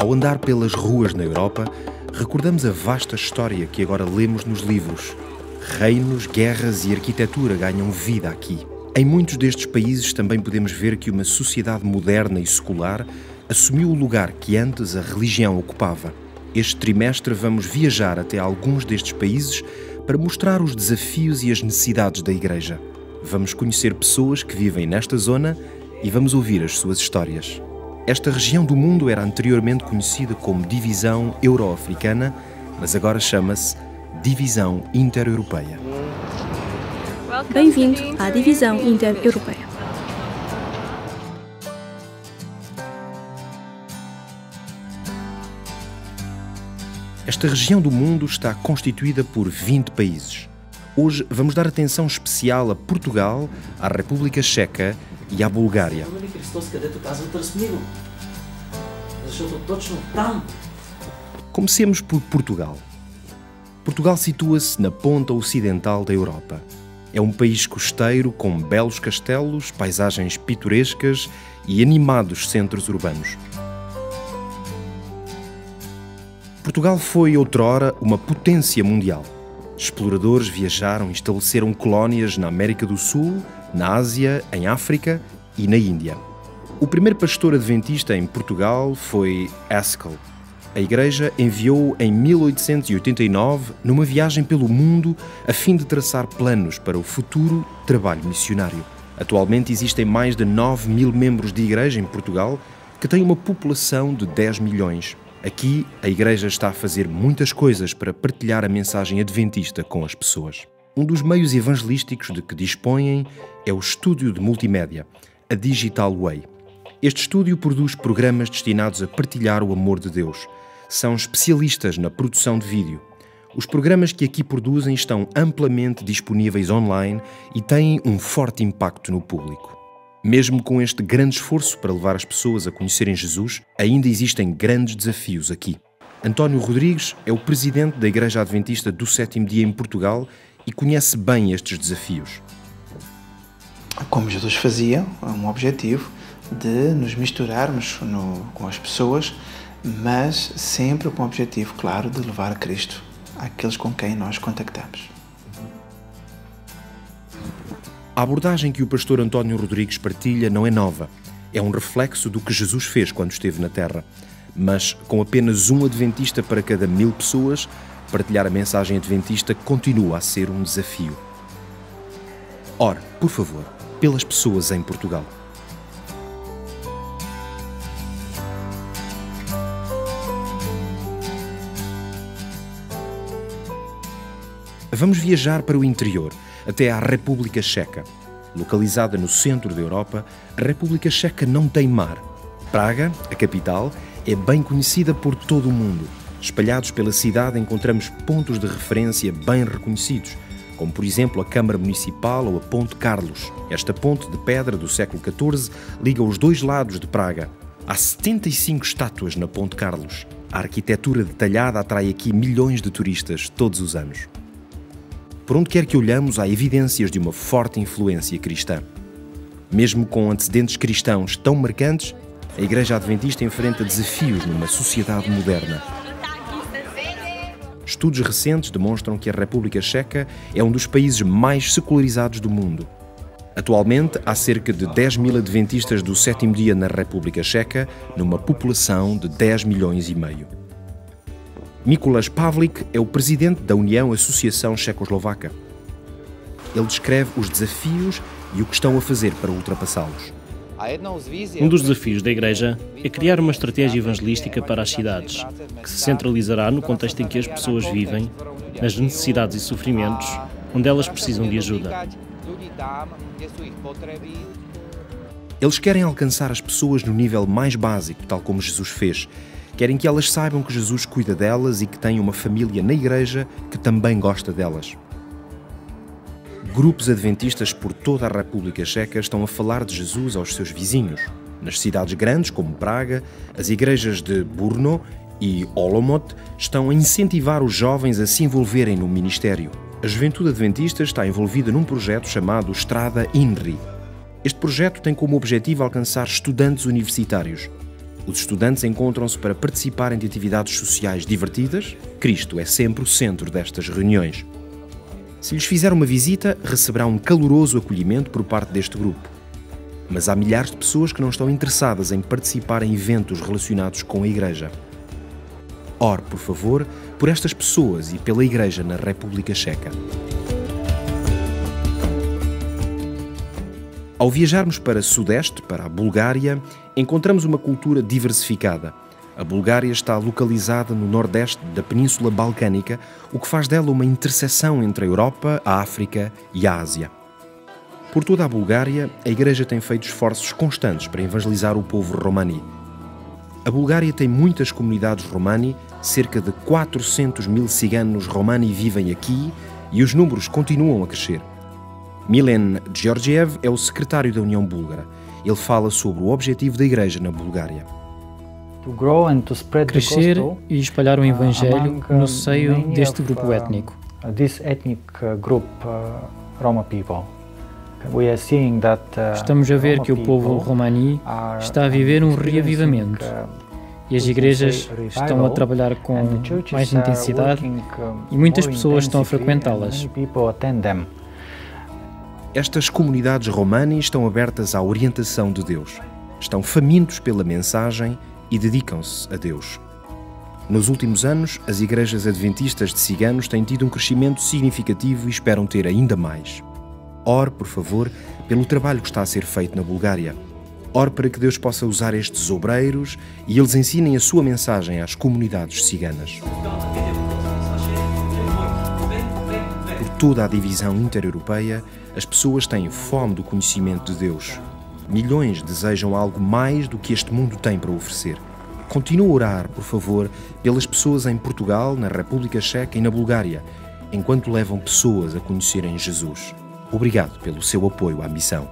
Ao andar pelas ruas na Europa, recordamos a vasta história que agora lemos nos livros. Reinos, guerras e arquitetura ganham vida aqui. Em muitos destes países também podemos ver que uma sociedade moderna e secular assumiu o lugar que antes a religião ocupava. Este trimestre vamos viajar até alguns destes países para mostrar os desafios e as necessidades da Igreja. Vamos conhecer pessoas que vivem nesta zona e vamos ouvir as suas histórias. Esta região do mundo era anteriormente conhecida como Divisão Euro-Africana, mas agora chama-se Divisão Inter-Europeia. Bem-vindo à Divisão Inter-Europeia. Esta região do mundo está constituída por 20 países. Hoje vamos dar atenção especial a Portugal, à República Checa e à Bulgária. Comecemos por Portugal. Portugal situa-se na ponta ocidental da Europa. É um país costeiro com belos castelos, paisagens pitorescas e animados centros urbanos. Portugal foi outrora uma potência mundial. Exploradores viajaram e estabeleceram colónias na América do Sul, na Ásia, em África e na Índia. O primeiro pastor adventista em Portugal foi Haskell. A Igreja enviou-o em 1889 numa viagem pelo mundo a fim de traçar planos para o futuro trabalho missionário. Atualmente existem mais de 9 mil membros de Igreja em Portugal, que tem uma população de 10 milhões. Aqui, a Igreja está a fazer muitas coisas para partilhar a mensagem adventista com as pessoas. Um dos meios evangelísticos de que dispõem é o estúdio de multimédia, a Digital Way. Este estúdio produz programas destinados a partilhar o amor de Deus. São especialistas na produção de vídeo. Os programas que aqui produzem estão amplamente disponíveis online e têm um forte impacto no público. Mesmo com este grande esforço para levar as pessoas a conhecerem Jesus, ainda existem grandes desafios aqui. António Rodrigues é o presidente da Igreja Adventista do Sétimo Dia em Portugal e conhece bem estes desafios. Como Jesus fazia, um objetivo de nos misturarmos no, com as pessoas, mas sempre com o objetivo, claro, de levar a Cristo àqueles com quem nós contactamos. A abordagem que o pastor António Rodrigues partilha não é nova. É um reflexo do que Jesus fez quando esteve na Terra. Mas, com apenas um adventista para cada mil pessoas, partilhar a mensagem adventista continua a ser um desafio. Ora, por favor, pelas pessoas em Portugal. Vamos viajar para o interior até à República Checa. Localizada no centro da Europa, a República Checa não tem mar. Praga, a capital, é bem conhecida por todo o mundo. Espalhados pela cidade encontramos pontos de referência bem reconhecidos, como por exemplo a Câmara Municipal ou a Ponte Carlos. Esta ponte de pedra do século XIV liga os dois lados de Praga. Há 75 estátuas na Ponte Carlos. A arquitetura detalhada atrai aqui milhões de turistas todos os anos. Por onde quer que olhamos, há evidências de uma forte influência cristã. Mesmo com antecedentes cristãos tão marcantes, a Igreja Adventista enfrenta desafios numa sociedade moderna. Estudos recentes demonstram que a República Checa é um dos países mais secularizados do mundo. Atualmente, há cerca de 10 mil adventistas do sétimo dia na República Checa, numa população de 10 milhões e meio. Mikulas Pavlik é o presidente da União Associação Checoslovaca. Ele descreve os desafios e o que estão a fazer para ultrapassá-los. Um dos desafios da Igreja é criar uma estratégia evangelística para as cidades, que se centralizará no contexto em que as pessoas vivem, nas necessidades e sofrimentos, onde elas precisam de ajuda. Eles querem alcançar as pessoas no nível mais básico, tal como Jesus fez, Querem que elas saibam que Jesus cuida delas e que tem uma família na igreja que também gosta delas. Grupos adventistas por toda a República Checa estão a falar de Jesus aos seus vizinhos. Nas cidades grandes, como Praga, as igrejas de Brno e Olomouc estão a incentivar os jovens a se envolverem no ministério. A juventude adventista está envolvida num projeto chamado Estrada INRI. Este projeto tem como objetivo alcançar estudantes universitários Os estudantes encontram-se para participarem de atividades sociais divertidas. Cristo é sempre o centro destas reuniões. Se lhes fizer uma visita, receberá um caloroso acolhimento por parte deste grupo. Mas há milhares de pessoas que não estão interessadas em participar em eventos relacionados com a Igreja. Ore, por favor, por estas pessoas e pela Igreja na República Checa. Ao viajarmos para Sudeste, para a Bulgária, encontramos uma cultura diversificada. A Bulgária está localizada no nordeste da Península Balcânica, o que faz dela uma interseção entre a Europa, a África e a Ásia. Por toda a Bulgária, a Igreja tem feito esforços constantes para evangelizar o povo romani. A Bulgária tem muitas comunidades romani, cerca de 400 mil ciganos romani vivem aqui e os números continuam a crescer. Milen Georgiev é o secretário da União Búlgara. Ele fala sobre o objetivo da Igreja na Bulgária. Crescer e espalhar o Evangelho no seio deste grupo étnico. Estamos a ver que o povo romani está a viver um reavivamento e as igrejas estão a trabalhar com mais intensidade e muitas pessoas estão a frequentá-las. Estas comunidades romani estão abertas à orientação de Deus. Estão famintos pela mensagem e dedicam-se a Deus. Nos últimos anos, as igrejas adventistas de ciganos têm tido um crescimento significativo e esperam ter ainda mais. Ore, por favor, pelo trabalho que está a ser feito na Bulgária. Ore para que Deus possa usar estes obreiros e eles ensinem a sua mensagem às comunidades ciganas. Por toda a divisão intereuropeia, as pessoas têm fome do conhecimento de Deus. Milhões desejam algo mais do que este mundo tem para oferecer. Continue a orar, por favor, pelas pessoas em Portugal, na República Checa e na Bulgária, enquanto levam pessoas a conhecerem Jesus. Obrigado pelo seu apoio à missão.